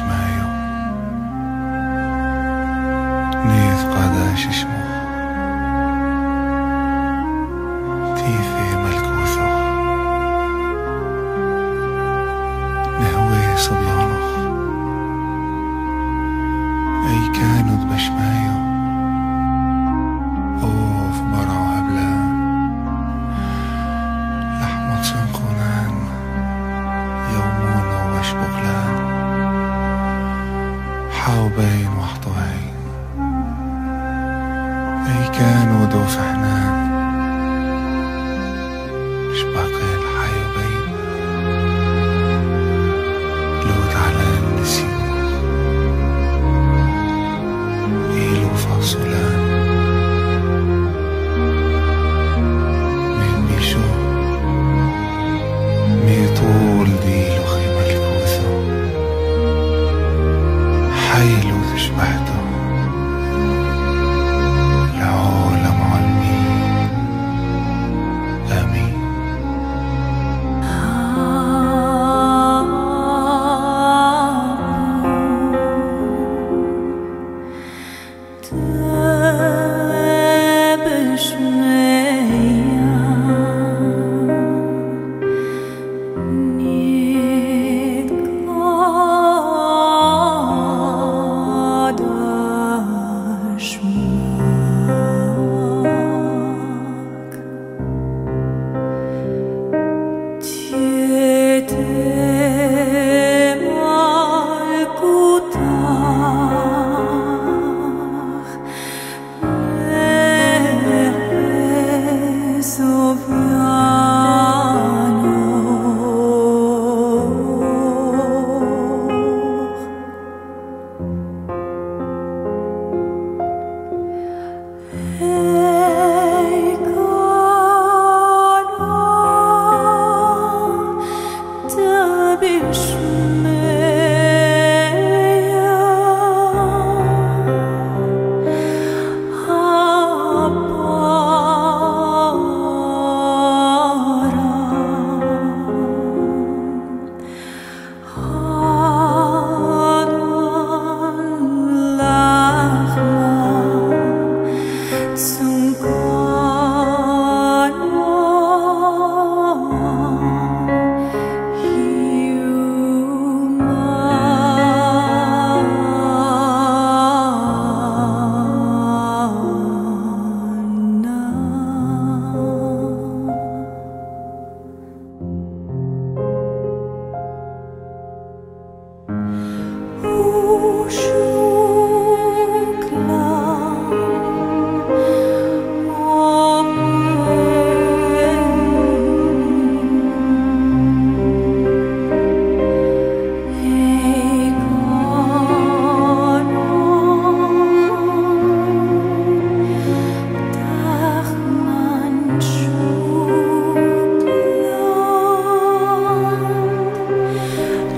شمايو. نيث قادا ششمو تيثي ملكوثو. نهوي أي كانوا بشمايو. حاوبين وحطوين أي كانوا دو فحنان.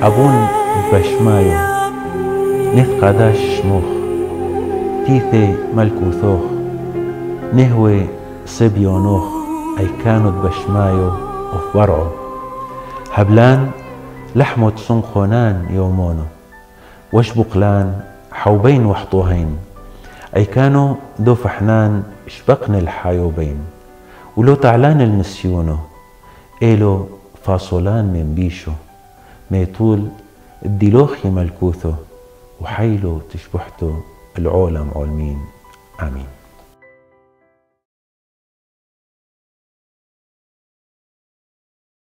أبون بشمايو. نث قداش شموخ تيثي ملكوثوخ نهوي صبيونوخ أي كانوا بشمايو وفي برعو هبلان لحمة سنخونان يومونو. وش بقلان حوبين وحطوهين. أي كانوا دو فحنان شبقن الحايوبين ولو تعلان المسيونو. إيلو فاصولان من بيشو. ميطول الديلوخي ملكوثو وحيلو تشبحتو العولم عولمين. آمين.